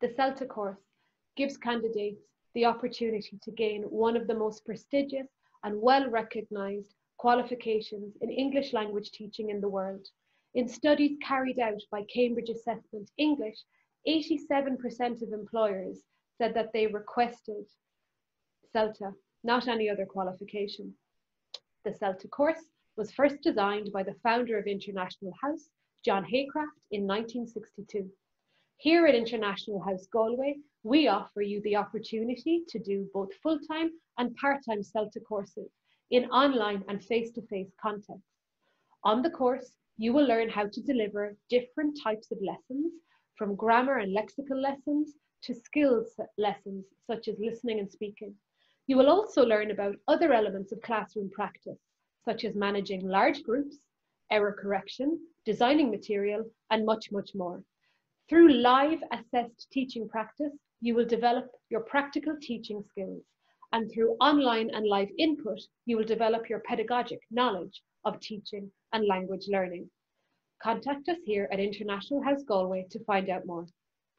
The CELTA course gives candidates the opportunity to gain one of the most prestigious and well recognized qualifications in English language teaching in the world. In studies carried out by Cambridge Assessment English, 87% of employers said that they requested CELTA, not any other qualification. The CELTA course was first designed by the founder of International House, John Haycraft, in 1962. Here at International House Galway, we offer you the opportunity to do both full-time and part-time CELTA courses in online and face-to-face -face contexts. On the course, you will learn how to deliver different types of lessons, from grammar and lexical lessons to skills lessons such as listening and speaking. You will also learn about other elements of classroom practice, such as managing large groups, error correction, designing material, and much, much more. Through live assessed teaching practice, you will develop your practical teaching skills. And through online and live input, you will develop your pedagogic knowledge of teaching and language learning. Contact us here at International House Galway to find out more.